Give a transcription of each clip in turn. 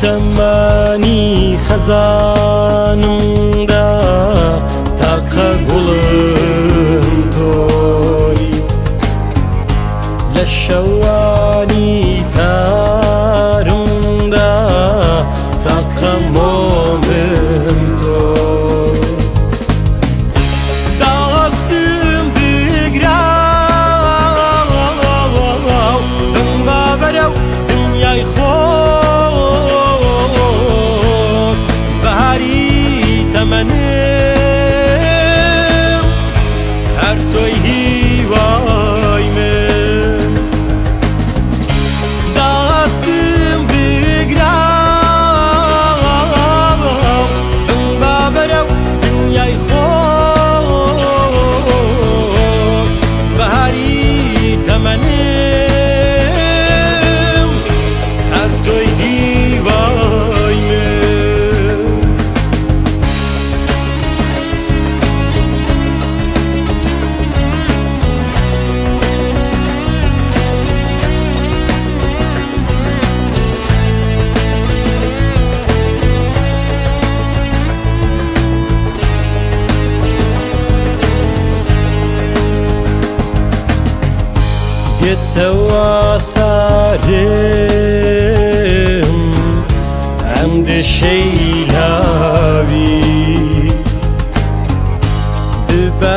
چەمانی خەزانمدا دێتەوە سارم ئەم دشەی لاوی ببە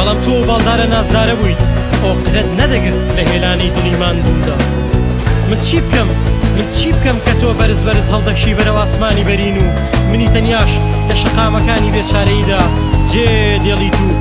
بەڵام تۆ باڵدارە نازدارە بوویت. ئۆقرەت نەدەگرت لە هێلانی دڵی ماندومدا من چی بکەم؟ من چی بکەم کە تۆ بەرز بەرز هەڵدەشی بەرەو ئاسمانی بەرین و منی تەنیاش لە شقامەکانی بێچارەیدا؟ جێ دێڵیت و ئەخلێ